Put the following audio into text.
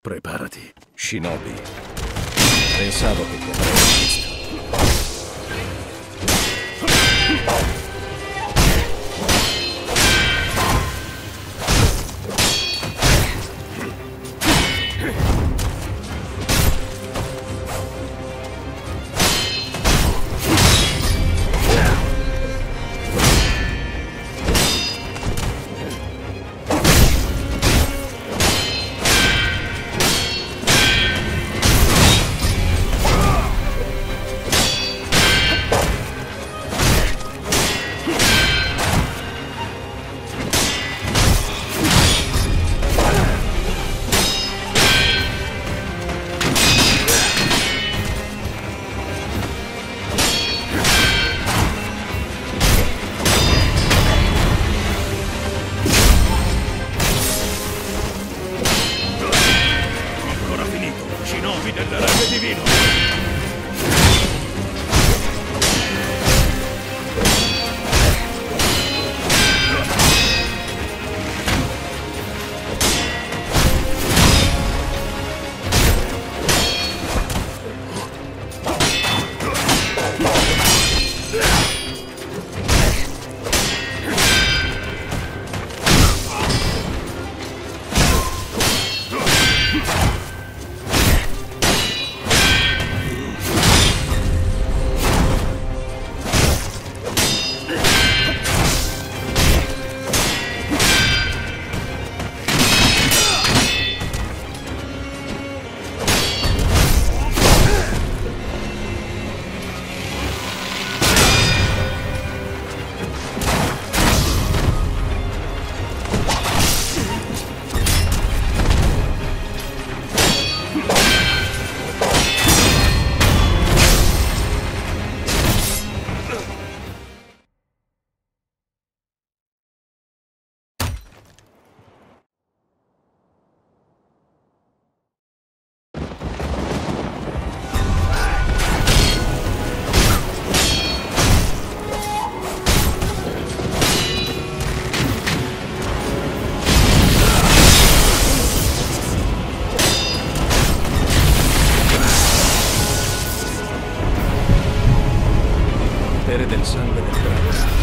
Preparati. Shinobi. Pensavo che ti avrei visto. Shinobi del Re Divino. than San Benedetto.